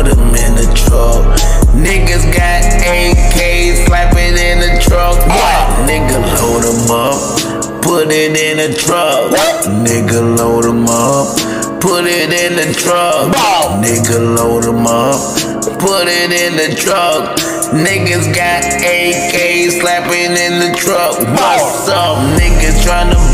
put him in the truck. Niggas got AKs slapping in the truck. What? Nigga load him up, put it in the truck. What? Nigga load him up, put it in the truck. Ball. Nigga load him up, put it in the truck. Niggas got AKs slapping in the truck. What's up? Niggas trying to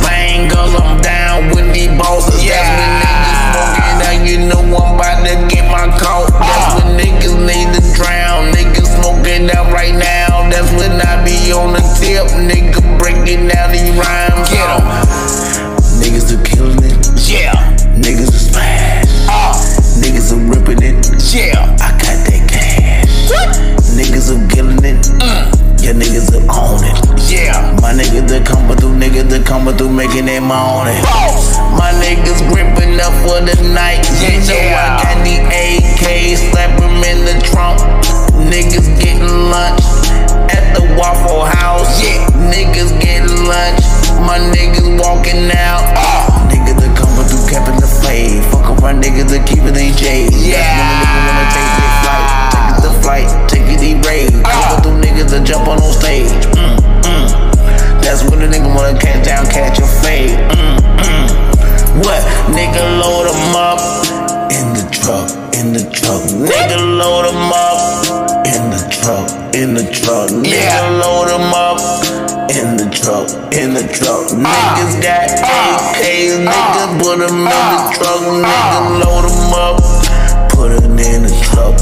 through, making it. Boss. My niggas gripping up for the night. Yeah, you know yeah. I got the AK, slap 'em in the trunk. Niggas getting lunch at the Waffle House. Yeah. Niggas getting lunch. My niggas walking out. Uh, Niggas that coming through, capping the fade. Fuck around niggas that keeping they J. Yeah. That's when a nigga wanna take this flight. Take it the flight, take it the raid. Coming through niggas that jump on on stage. Mm, truck. Nigga load 'em up in the truck, in the truck. Nigga load 'em up in the truck, in the truck. Uh, niggas got uh, AKs, uh, niggas put 'em in the truck. Nigga load 'em up, put 'em in the truck.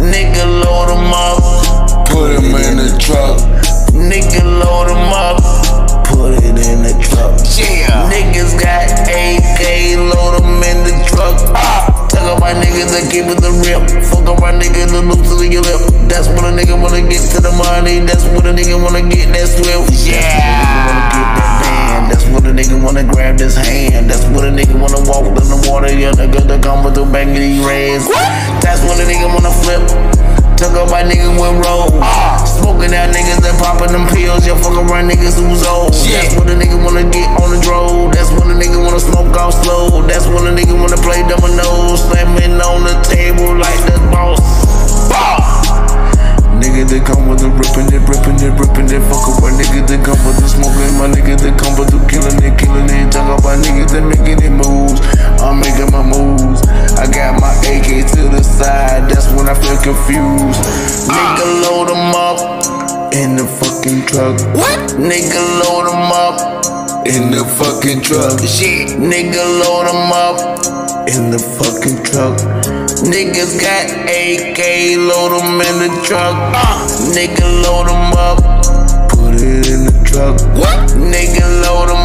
Nigga load 'em up, put him in the truck. nigga load 'em up, put it in the truck. Yeah. Niggas got AK, load 'em in the truck. Talk about niggas that keep it the real. Fuck around niggas that loose to your lip. That's when a nigga wanna get to the money. That's when a nigga wanna get that swift. Yeah. That's when a nigga wanna grab this hand. That's when a nigga wanna walk in the water. Yeah, nigga to come with the bang of these reds. That's when a nigga wanna flip. Talk about niggas with roll. When I feel confused. Ah. Nigga load 'em up in the fucking truck. What? Nigga load 'em up in the fucking truck. Shit. Nigga load 'em up in the fucking truck. Niggas got AK, load load 'em in the truck. Ah. Nigga load 'em up, put it in the truck. What? Nigga load 'em